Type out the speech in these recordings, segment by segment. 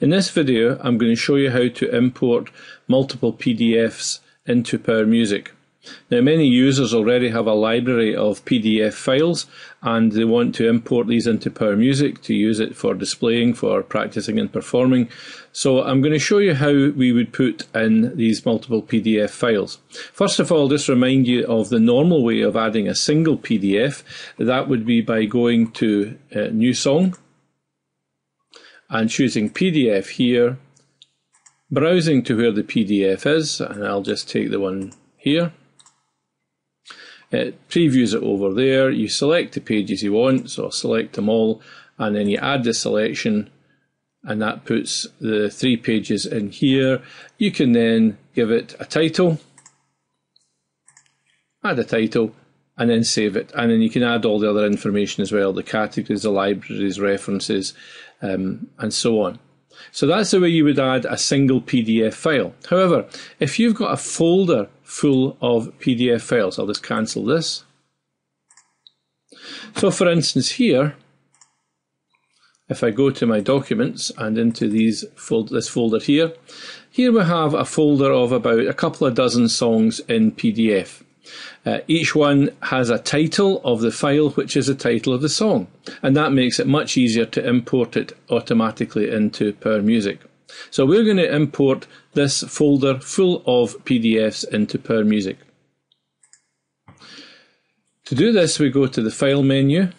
In this video, I'm going to show you how to import multiple PDFs into Power Music. Now, many users already have a library of PDF files and they want to import these into Power Music to use it for displaying, for practicing and performing. So I'm going to show you how we would put in these multiple PDF files. First of all, just remind you of the normal way of adding a single PDF. That would be by going to uh, New Song and choosing PDF here, browsing to where the PDF is, and I'll just take the one here. It previews it over there. You select the pages you want, so I'll select them all, and then you add the selection, and that puts the three pages in here. You can then give it a title, add a title, and then save it. And then you can add all the other information as well the categories, the libraries, references, um, and so on. So that's the way you would add a single PDF file. However, if you've got a folder full of PDF files, I'll just cancel this. So for instance here, if I go to my documents and into these fold this folder here, here we have a folder of about a couple of dozen songs in PDF. Uh, each one has a title of the file, which is the title of the song, and that makes it much easier to import it automatically into Power Music. So we're going to import this folder full of PDFs into Power Music. To do this, we go to the File menu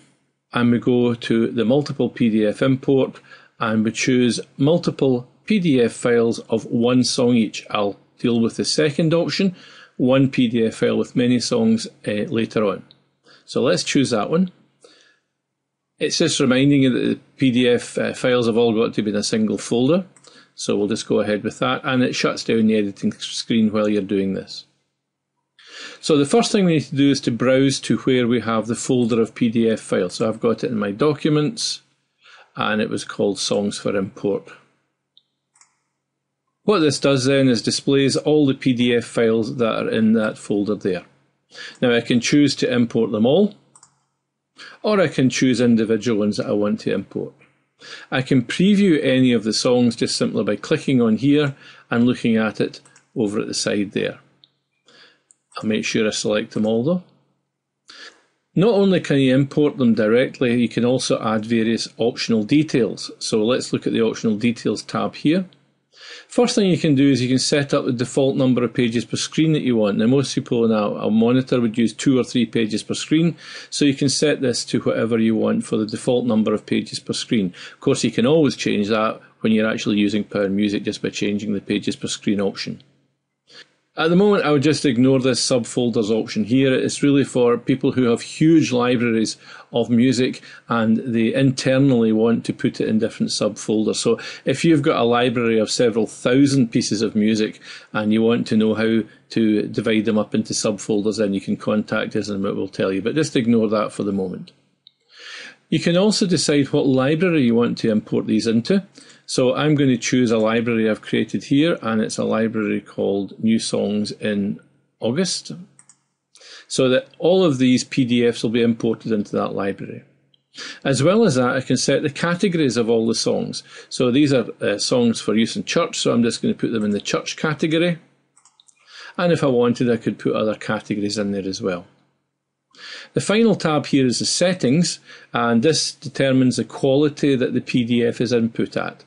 and we go to the Multiple PDF Import and we choose Multiple PDF files of one song each. I'll deal with the second option one PDF file with many songs uh, later on. So let's choose that one. It's just reminding you that the PDF uh, files have all got to be in a single folder. So we'll just go ahead with that and it shuts down the editing screen while you're doing this. So the first thing we need to do is to browse to where we have the folder of PDF files. So I've got it in my documents and it was called Songs for Import. What this does then is displays all the PDF files that are in that folder there. Now I can choose to import them all, or I can choose individual ones that I want to import. I can preview any of the songs just simply by clicking on here and looking at it over at the side there. I'll make sure I select them all though. Not only can you import them directly, you can also add various optional details. So let's look at the optional details tab here. First thing you can do is you can set up the default number of pages per screen that you want. Now most people on a, a, monitor would use two or three pages per screen, so you can set this to whatever you want for the default number of pages per screen. Of course you can always change that when you're actually using Power Music just by changing the pages per screen option. At the moment, I would just ignore this subfolders option here. It's really for people who have huge libraries of music and they internally want to put it in different subfolders. So if you've got a library of several thousand pieces of music and you want to know how to divide them up into subfolders, then you can contact us and it will tell you. But just ignore that for the moment. You can also decide what library you want to import these into. So I'm going to choose a library I've created here, and it's a library called New Songs in August. So that all of these PDFs will be imported into that library. As well as that, I can set the categories of all the songs. So these are uh, songs for use in church, so I'm just going to put them in the church category. And if I wanted, I could put other categories in there as well. The final tab here is the settings, and this determines the quality that the PDF is input at.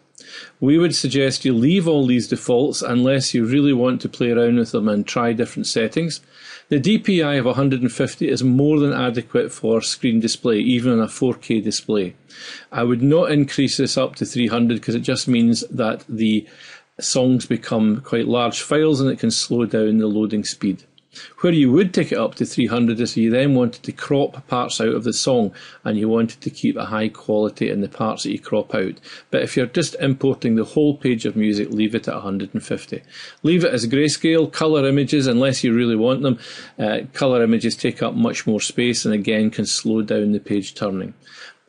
We would suggest you leave all these defaults unless you really want to play around with them and try different settings. The DPI of 150 is more than adequate for screen display, even on a 4K display. I would not increase this up to 300 because it just means that the songs become quite large files and it can slow down the loading speed. Where you would take it up to 300 is you then wanted to crop parts out of the song and you wanted to keep a high quality in the parts that you crop out. But if you're just importing the whole page of music, leave it at 150. Leave it as grayscale, colour images, unless you really want them. Uh, colour images take up much more space and again can slow down the page turning.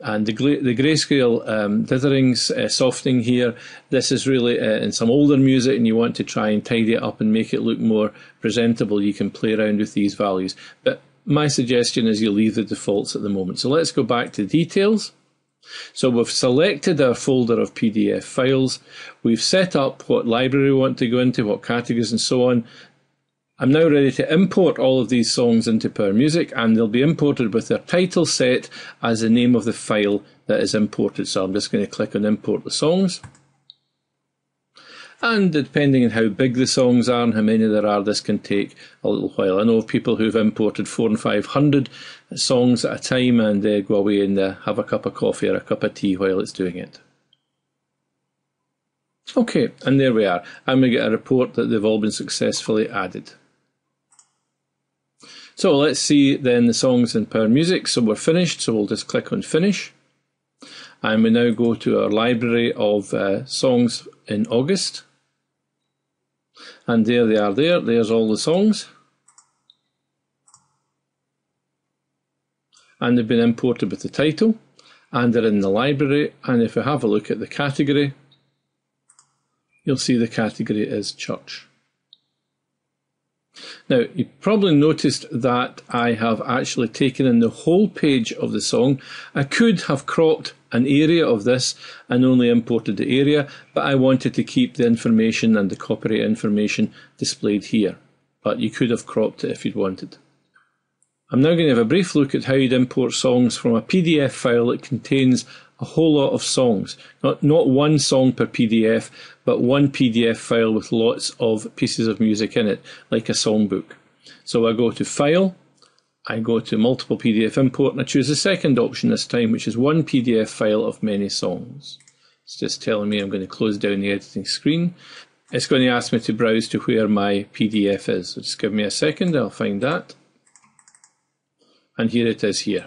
And the, the grayscale um, uh, softening here, this is really uh, in some older music and you want to try and tidy it up and make it look more presentable, you can play around with these values. But my suggestion is you leave the defaults at the moment. So let's go back to details. So we've selected our folder of PDF files. We've set up what library we want to go into, what categories and so on. I'm now ready to import all of these songs into Power Music and they'll be imported with their title set as the name of the file that is imported. So I'm just going to click on import the songs. And depending on how big the songs are and how many there are, this can take a little while. I know of people who've imported four and five hundred songs at a time and they go away and uh, have a cup of coffee or a cup of tea while it's doing it. Okay, and there we are. And we get a report that they've all been successfully added. So let's see then the songs in Power Music. So we're finished, so we'll just click on Finish. And we now go to our library of uh, songs in August. And there they are there. There's all the songs. And they've been imported with the title. And they're in the library. And if we have a look at the category, you'll see the category is church. Now, you probably noticed that I have actually taken in the whole page of the song. I could have cropped an area of this and only imported the area, but I wanted to keep the information and the copyright information displayed here. But you could have cropped it if you'd wanted. I'm now going to have a brief look at how you'd import songs from a PDF file that contains a whole lot of songs. Not, not one song per PDF, but one PDF file with lots of pieces of music in it, like a songbook. So I go to File, I go to multiple PDF import and I choose the second option this time, which is one PDF file of many songs. It's just telling me I'm going to close down the editing screen. It's going to ask me to browse to where my PDF is. So just give me a second, I'll find that. And here it is here.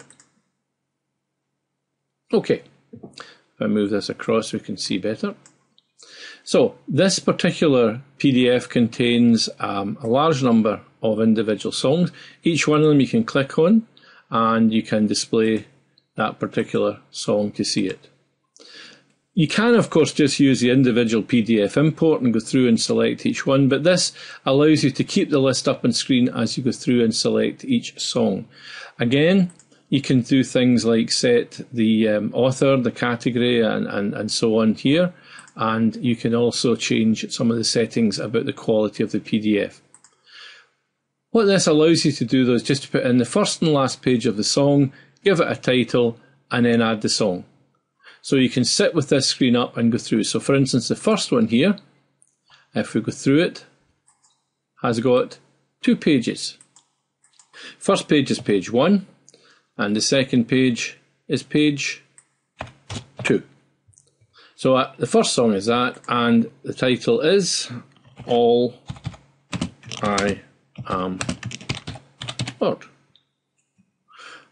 Okay, if I move this across we can see better. So this particular PDF contains um, a large number of individual songs. Each one of them you can click on and you can display that particular song to see it. You can, of course, just use the individual PDF import and go through and select each one, but this allows you to keep the list up on screen as you go through and select each song. Again, you can do things like set the um, author, the category, and, and, and so on here and you can also change some of the settings about the quality of the PDF. What this allows you to do though is just to put in the first and last page of the song, give it a title, and then add the song. So you can sit with this screen up and go through. So for instance, the first one here, if we go through it, has got two pages. First page is page one, and the second page is page two. So uh, the first song is that, and the title is All I Am Lord.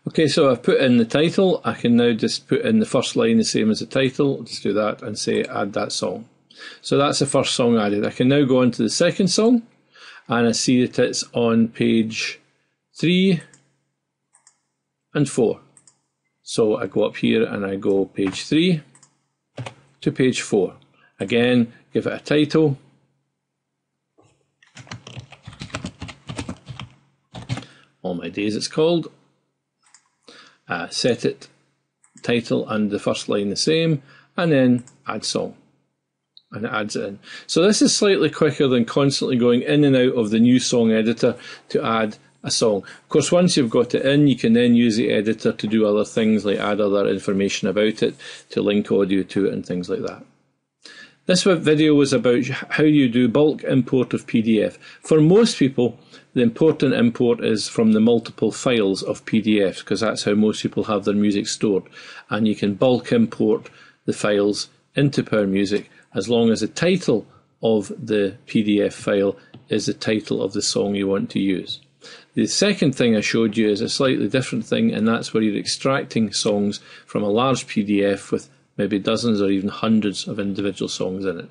Okay, so I've put in the title. I can now just put in the first line the same as the title. Just do that and say add that song. So that's the first song added. I can now go on to the second song, and I see that it's on page three and four. So I go up here and I go page three to page 4. Again, give it a title. All My Days it's called. Uh, set it, title and the first line the same, and then add song. And it adds it in. So this is slightly quicker than constantly going in and out of the new song editor to add a song. Of course, once you've got it in, you can then use the editor to do other things like add other information about it, to link audio to it, and things like that. This video was about how you do bulk import of PDF. For most people, the important import is from the multiple files of PDFs because that's how most people have their music stored. And you can bulk import the files into Power Music as long as the title of the PDF file is the title of the song you want to use. The second thing I showed you is a slightly different thing, and that's where you're extracting songs from a large PDF with maybe dozens or even hundreds of individual songs in it.